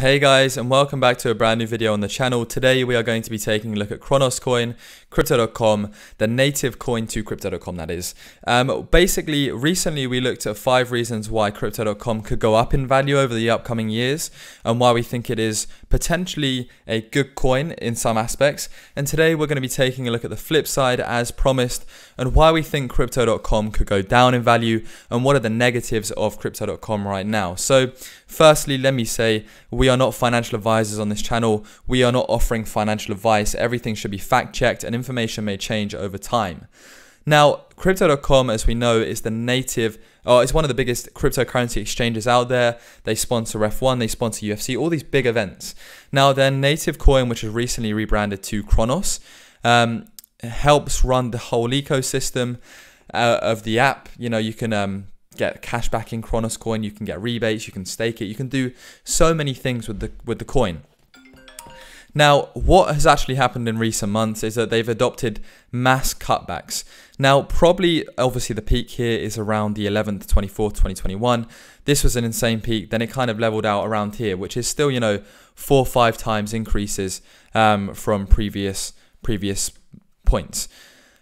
Hey guys and welcome back to a brand new video on the channel. Today we are going to be taking a look at Cronos Coin, Crypto.com, the native coin to Crypto.com that is. Um, basically, recently we looked at five reasons why Crypto.com could go up in value over the upcoming years and why we think it is potentially a good coin in some aspects. And today we're going to be taking a look at the flip side as promised and why we think Crypto.com could go down in value and what are the negatives of Crypto.com right now. So firstly, let me say we are not financial advisors on this channel. We are not offering financial advice. Everything should be fact checked and information may change over time. Now, Crypto.com, as we know, is the native, oh, it's one of the biggest cryptocurrency exchanges out there. They sponsor F1, they sponsor UFC, all these big events. Now, their native coin, which is recently rebranded to Cronos, um, helps run the whole ecosystem uh, of the app. You know, you can um, get cash back in Cronos coin, you can get rebates, you can stake it, you can do so many things with the with the coin. Now, what has actually happened in recent months is that they've adopted mass cutbacks. Now, probably, obviously, the peak here is around the 11th, 24th, 2021. This was an insane peak. Then it kind of leveled out around here, which is still, you know, four or five times increases um, from previous previous points.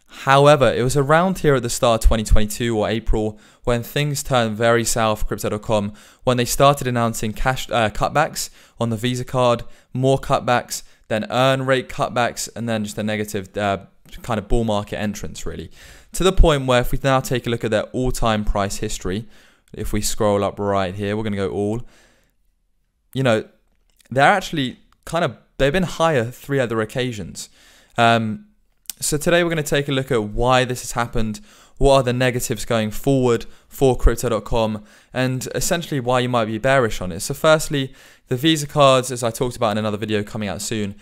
However, it was around here at the start of 2022 or April when things turned very south for Crypto.com when they started announcing cash uh, cutbacks on the Visa card, more cutbacks, then earn rate cutbacks, and then just a negative uh, kind of bull market entrance, really. To the point where if we now take a look at their all time price history, if we scroll up right here, we're going to go all, you know, they're actually kind of, they've been higher three other occasions. Um, so today we're going to take a look at why this has happened, what are the negatives going forward for crypto.com, and essentially why you might be bearish on it. So firstly, the Visa cards, as I talked about in another video coming out soon,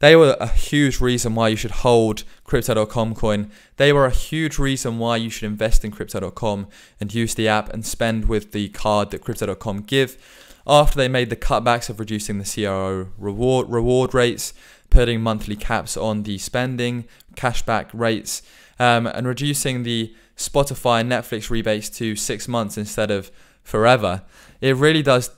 they were a huge reason why you should hold crypto.com coin. They were a huge reason why you should invest in crypto.com and use the app and spend with the card that crypto.com give. After they made the cutbacks of reducing the CRO reward reward rates, putting monthly caps on the spending, cashback rates, um, and reducing the Spotify and Netflix rebates to six months instead of forever, it really does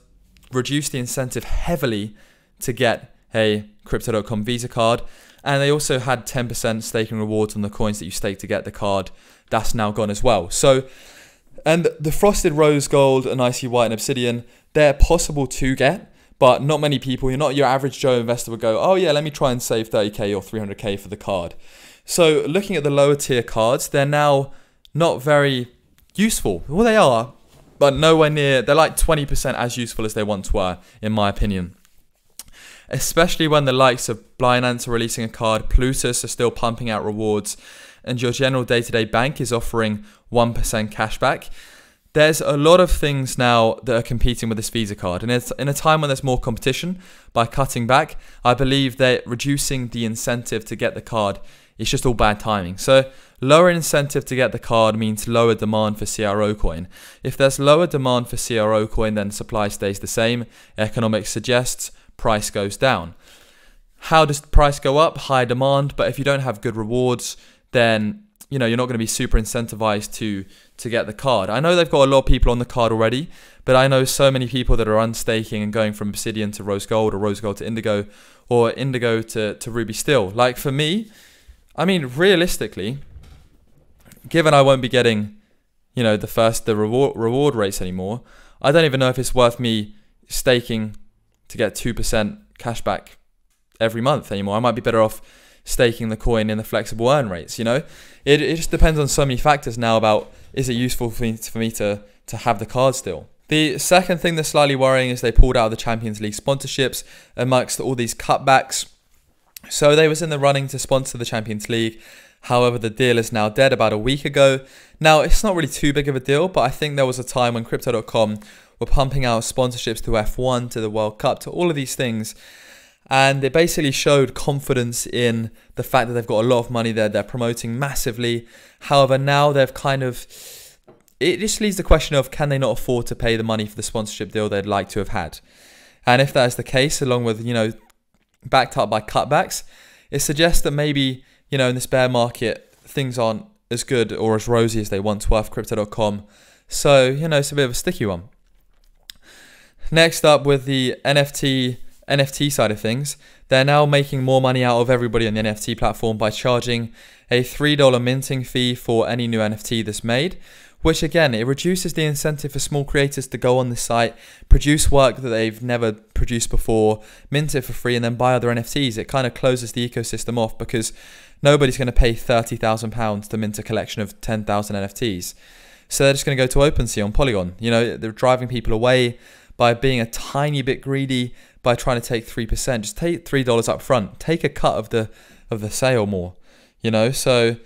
reduce the incentive heavily to get a Crypto.com Visa card. And they also had 10% staking rewards on the coins that you stake to get the card. That's now gone as well. So, and the Frosted Rose Gold and Icy White and Obsidian, they're possible to get but not many people, you're not your average Joe investor would go, oh yeah, let me try and save 30k or 300k for the card. So looking at the lower tier cards, they're now not very useful. Well, they are, but nowhere near, they're like 20% as useful as they once were, in my opinion. Especially when the likes of Binance are releasing a card, Plutus are still pumping out rewards, and your general day to day bank is offering 1% cashback there's a lot of things now that are competing with this Visa card. And it's in a time when there's more competition, by cutting back, I believe that reducing the incentive to get the card is just all bad timing. So lower incentive to get the card means lower demand for CRO coin. If there's lower demand for CRO coin, then supply stays the same. Economics suggests price goes down. How does price go up? High demand, but if you don't have good rewards, then you know you're not going to be super incentivized to to get the card. I know they've got a lot of people on the card already, but I know so many people that are unstaking and going from Obsidian to Rose Gold or Rose Gold to Indigo or Indigo to, to Ruby Steel. Like for me, I mean realistically, given I won't be getting, you know, the first the reward reward rates anymore, I don't even know if it's worth me staking to get two percent cashback every month anymore. I might be better off staking the coin in the flexible earn rates. You know, it, it just depends on so many factors now about is it useful for me, for me to, to have the card still. The second thing that's slightly worrying is they pulled out of the Champions League sponsorships amongst all these cutbacks. So they was in the running to sponsor the Champions League. However, the deal is now dead about a week ago. Now, it's not really too big of a deal, but I think there was a time when Crypto.com were pumping out sponsorships to F1, to the World Cup, to all of these things and it basically showed confidence in the fact that they've got a lot of money there. They're promoting massively. However, now they've kind of it just leaves the question of can they not afford to pay the money for the sponsorship deal they'd like to have had, and if that is the case, along with you know backed up by cutbacks, it suggests that maybe you know in this bear market things aren't as good or as rosy as they once were for Crypto.com. So you know it's a bit of a sticky one. Next up with the NFT NFT side of things, they're now making more money out of everybody on the NFT platform by charging a $3 minting fee for any new NFT that's made, which again, it reduces the incentive for small creators to go on the site, produce work that they've never produced before, mint it for free, and then buy other NFTs. It kind of closes the ecosystem off because nobody's going to pay £30,000 to mint a collection of 10,000 NFTs. So they're just going to go to OpenSea on Polygon. You know, they're driving people away by being a tiny bit greedy by trying to take 3%. Just take $3 up front. Take a cut of the of the sale more, you know? So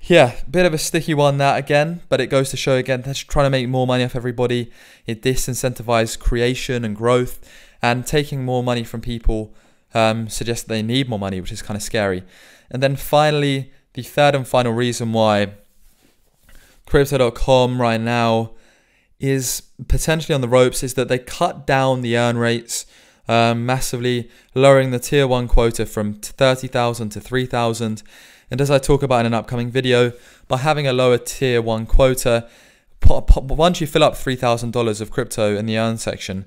yeah, bit of a sticky one that again, but it goes to show again they're trying to make more money off everybody. It disincentivizes creation and growth, and taking more money from people um, suggests that they need more money, which is kind of scary. And then finally, the third and final reason why Crypto.com right now is potentially on the ropes is that they cut down the earn rates um, massively, lowering the tier one quota from 30,000 to 3,000. And as I talk about in an upcoming video, by having a lower tier one quota, once you fill up $3,000 of crypto in the earn section,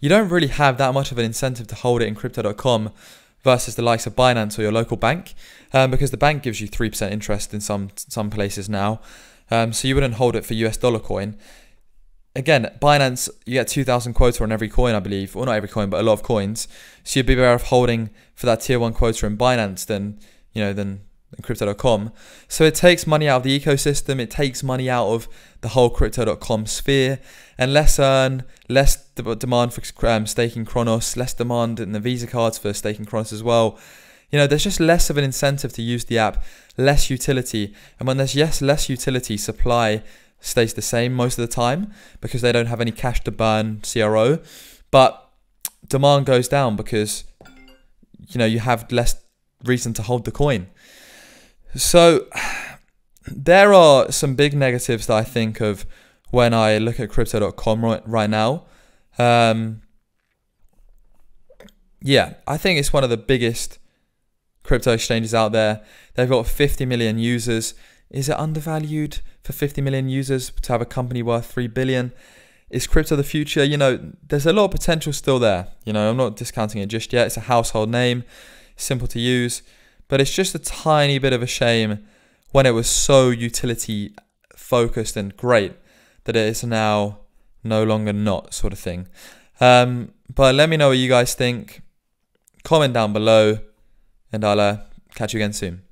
you don't really have that much of an incentive to hold it in crypto.com versus the likes of Binance or your local bank, um, because the bank gives you 3% interest in some some places now. Um, so you wouldn't hold it for US dollar coin again, Binance, you get 2,000 quota on every coin, I believe. Well, not every coin, but a lot of coins. So you'd be better off holding for that tier one quota in Binance than, you know, than, than crypto.com. So it takes money out of the ecosystem. It takes money out of the whole crypto.com sphere and less earn, less demand for um, staking Cronos, less demand in the Visa cards for staking Cronos as well. You know, there's just less of an incentive to use the app, less utility. And when there's yes, less utility, supply stays the same most of the time because they don't have any cash to burn CRO. But demand goes down because you know you have less reason to hold the coin. So there are some big negatives that I think of when I look at crypto.com right, right now. Um, yeah, I think it's one of the biggest crypto exchanges out there. They've got 50 million users. Is it undervalued for 50 million users to have a company worth 3 billion? Is crypto the future? You know, there's a lot of potential still there. You know, I'm not discounting it just yet. It's a household name, simple to use, but it's just a tiny bit of a shame when it was so utility focused and great that it is now no longer not sort of thing. Um, but let me know what you guys think. Comment down below, and I'll uh, catch you again soon.